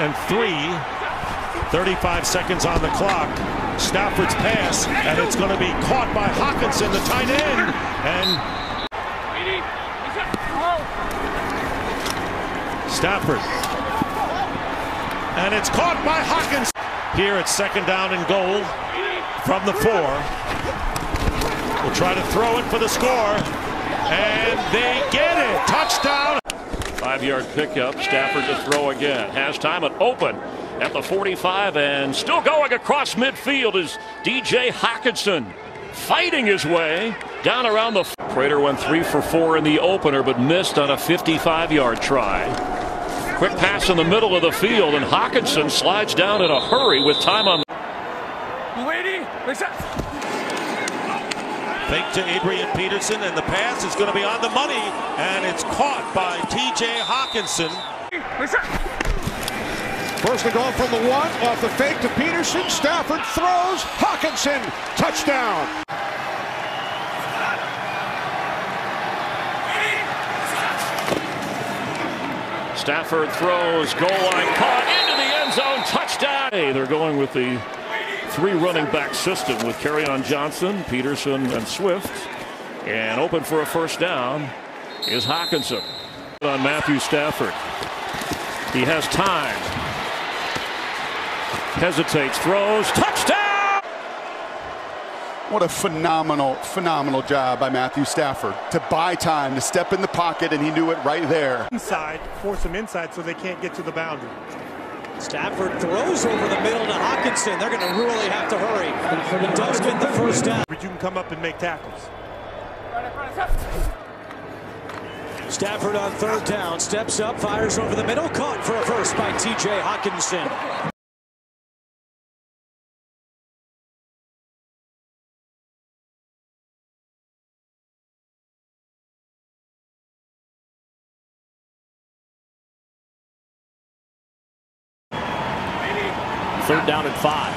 and three. 35 seconds on the clock. Stafford's pass, and it's going to be caught by Hockenson, the tight end. And Stafford. And it's caught by Hockenson. Here it's second down and goal from the four. Will try to throw it for the score. And they get it. Touchdown. Five yard pickup. Stafford to throw again. Has time at open at the 45 and still going across midfield is T.J. Hockenson fighting his way down around the. Prater went three for four in the opener but missed on a 55 yard try. Quick pass in the middle of the field and Hockenson slides down in a hurry with time on. Lady, Fake to Adrian Peterson, and the pass is going to be on the money, and it's caught by T.J. Hockenson. First and goal from the one, off the fake to Peterson. Stafford throws. Hockenson, touchdown. Stafford throws, goal line caught into the end zone, touchdown. Hey, they're going with the three running back system with Kerryon Johnson, Peterson, and Swift. And open for a first down is Hockenson on Matthew Stafford. He has time. Hesitates, throws, touchdown! What a phenomenal, phenomenal job by Matthew Stafford to buy time, to step in the pocket, and he knew it right there. Inside, force them inside so they can't get to the boundary. Stafford throws over the middle to Hockenson. They're going to really have to hurry. He does get the first down. But you can come up and make tackles. Stafford on third down, steps up, fires over the middle, caught for a first by T.J. Hockenson. Third down and five.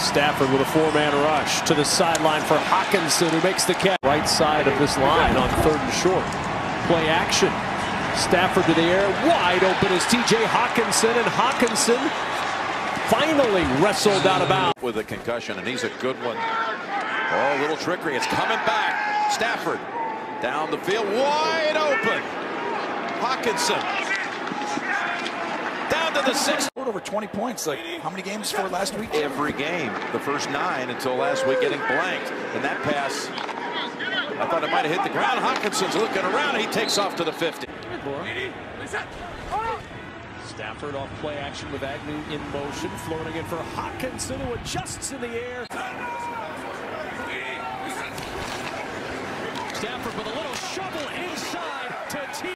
Stafford with a four-man rush to the sideline for Hockenson, who makes the catch. Right side of this line on third and short. Play action. Stafford to the air. Wide open is T.J. Hockenson, and Hockenson finally wrestled out of bounds. With a concussion, and he's a good one. Oh, little trickery. It's coming back. Stafford down the field, wide open. Hockenson down to the six. Over 20 points. Like how many games for last week? Every game. The first nine until last week getting blanked. And that pass, I thought it might have hit the ground. Hockenson's looking around. He takes off to the 50. Stafford off play action with Agnew in motion, floating it for Hockenson, who adjusts in the air. Stafford with a little shovel inside to T.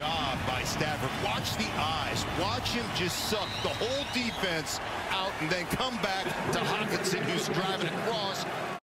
Stafford. Watch the eyes. Watch him just suck the whole defense out and then come back to Hockenson, who's driving across.